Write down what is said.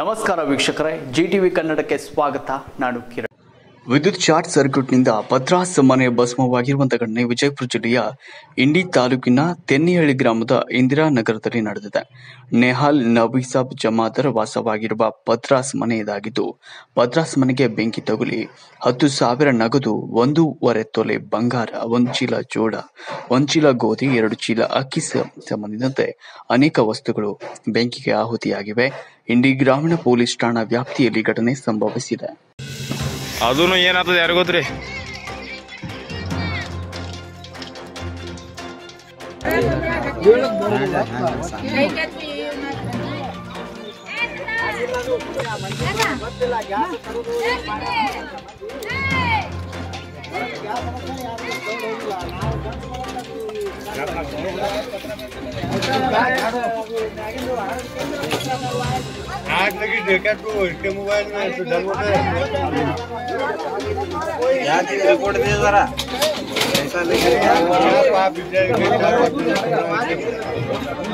ನಮಸ್ಕಾರ ವೀಕ್ಷಕರೇ G TV ಕನ್ನಡಕ್ಕೆ ಸ್ವಾಗತ. ನಾನು ಕಿರಣ್. ವಿದ್ಯುತ್ ಶಾರ್ಟ್ ಸರ್ಕ್ಯೂಟ್ನಿಂದ ಭದ್ರಾಸ್ ಮನೆ ಭಸ್ಮವಾಗಿರುವಂತಹ ಘಟನೆ ವಿಜಯಪುರ ಜಿಲ್ಲೆಯ ಇಂಡಿ ತಾಲೂಕಿನ ತೆನ್ನಿಹಳ್ಳಿ ಗ್ರಾಮದ ಇಂದಿರಾನಗರದಲ್ಲಿ ನಡೆದಿದೆ. ನೆಹಾಲ್ ನಬೀಸಾಬ್ ಜಮಾದರ್ ವಾಸವಾಗಿರುವ ಭದ್ರಾಸ್ ಮನೆ ಇದಾಗಿದ್ದು ಭದ್ರಾಸ್ ಮನೆಗೆ ಬೆಂಕಿ ತಗುಲಿ, ಹತ್ತು ಸಾವಿರ ನಗದು, ಒಂದೂವರೆ ತೊಲೆ ಬಂಗಾರ, ಒಂದು ಚೀಲ ಜೋಡ ಒಂದು ಚೀಲ ಗೋಧಿ, ಎರಡು ಚೀಲ ಅಕ್ಕಿ ಸಂಬಂಧಿಸಿದಂತೆ ಅನೇಕ ವಸ್ತುಗಳು ಬೆಂಕಿಗೆ ಆಹುತಿಯಾಗಿವೆ. ಇಂಡಿ ಗ್ರಾಮೀಣ ಪೊಲೀಸ್ ಠಾಣಾ ವ್ಯಾಪ್ತಿಯಲ್ಲಿ ಘಟನೆ ಸಂಭವಿಸಿದೆ. ಅದೂ ಏನಾಗ್ತದೆ ಯಾರಿಗ್ ಗೊತ್ತ್ರಿ? आग लगी देखा तू इसके मोबाइल में तो डाउनलोड है रिपोर्ट दे जरा। आप आप